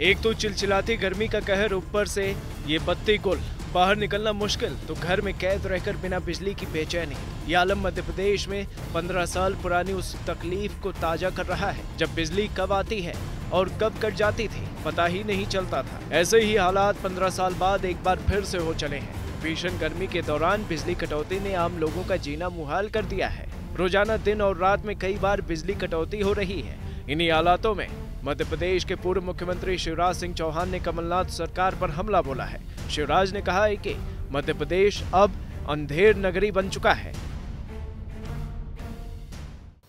एक तो चिलचिलाती गर्मी का कहर ऊपर से, ये बत्ती गुल। बाहर निकलना मुश्किल तो घर में कैद रहकर बिना बिजली की बेचैनी। ये आलम मध्य प्रदेश में 15 साल पुरानी उस तकलीफ़ को ताज़ा कर रहा है, जब बिजली कब आती है और कब कट जाती थी, पता ही नहीं चलता था। ऐसे ही हालात 15 साल बाद एक बार फिर से हो चले हैं। भीषण गर्मी के दौरान बिजली कटौती ने आम लोगों का जीना मुहाल कर दिया है। रोज़ाना दिन और रात में कई बार बिजली कटौती हो रही है। इन्हीं हालातों में मध्य प्रदेश के पूर्व मुख्यमंत्री शिवराज सिंह चौहान ने कमलनाथ सरकार पर हमला बोला है। शिवराज ने कहा है कि मध्य प्रदेश अब अंधेर नगरी बन चुका है।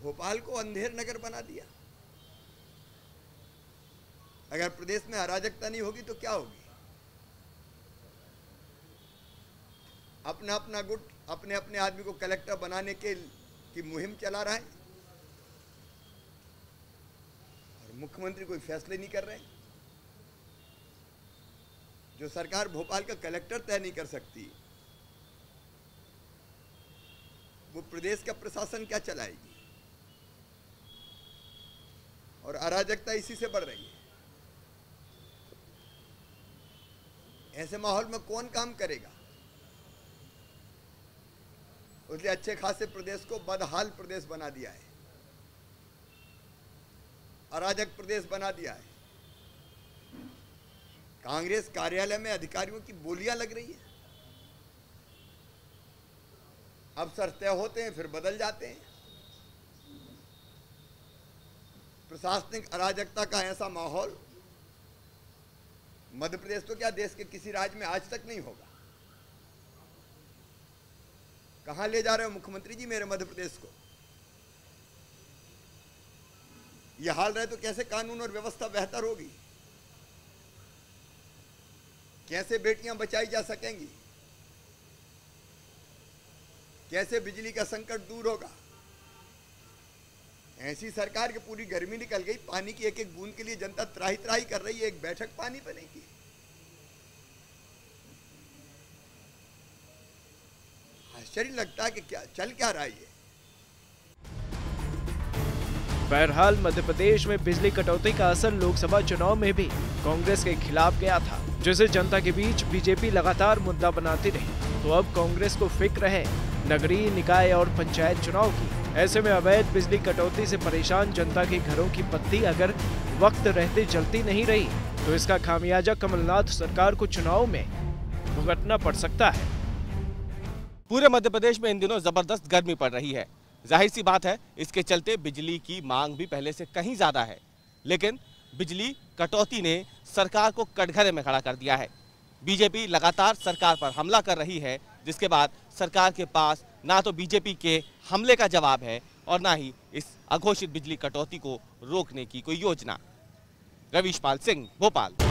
भोपाल को अंधेर नगर बना दिया। अगर प्रदेश में अराजकता नहीं होगी तो क्या होगी? अपना अपना गुट अपने अपने आदमी को कलेक्टर बनाने के की मुहिम चला रहा है और मुख्यमंत्री कोई फैसले नहीं कर रहे जो सरकार भोपाल का कलेक्टर तय नहीं कर सकती, वो प्रदेश का प्रशासन क्या चलाएगी? और अराजकता इसी से बढ़ रही है। ऐसे माहौल में कौन काम करेगा? उसने अच्छे खासे प्रदेश को बदहाल प्रदेश बना दिया है। अराजक प्रदेश बना दिया है। कांग्रेस कार्यालय में अधिकारियों की बोलियाँ लग रही है। अवसर तय होते हैं, फिर बदल जाते हैं। प्रशासनिक अराजकता का ऐसा माहौल मध्य प्रदेश तो क्या देश के किसी राज्य में आज तक नहीं होगा? कहाँ ले जा रहे हो मुख्यमंत्री जी मेरे मध्य प्रदेश को? यह हाल रहे तो कैसे कानून और व्यवस्था बेहतर होगी? कैसे बेटियाँ बचाई जा सकेंगी? कैसे बिजली का संकट दूर होगा? ऐसी सरकार की पूरी गर्मी निकल गई, पानी की एक एक बूंद के लिए जनता त्राही त्राही कर रही है, एक बैठक पानी पर नहीं की आश्चर्य लगता है कि क्या, चल क्या रहा है बहरहाल मध्य प्रदेश में बिजली कटौती का असर लोकसभा चुनाव में भी कांग्रेस के खिलाफ गया था, जिसे जनता के बीच बीजेपी लगातार मुद्दा बनाती रही। तो अब कांग्रेस को फ़िक्र है नगरीय निकाय और पंचायत चुनाव की। ऐसे में अवैध बिजली कटौती से परेशान जनता के घरों की बत्ती अगर वक्त रहते जलती नहीं रही तो इसका खामियाजा कमलनाथ सरकार को चुनाव में भुगतना पड़ सकता है। पूरे मध्य प्रदेश में इन दिनों ज़बरदस्त गर्मी पड़ रही है। ज़ाहिर सी बात है, इसके चलते बिजली की मांग भी पहले से कहीं ज़्यादा है। लेकिन बिजली कटौती ने सरकार को कटघरे में खड़ा कर दिया है। बीजेपी लगातार सरकार पर हमला कर रही है, जिसके बाद सरकार के पास ना तो बीजेपी के हमले का जवाब है और ना ही इस अघोषित बिजली कटौती को रोकने की कोई योजना। रवीश पाल सिंह, भोपाल।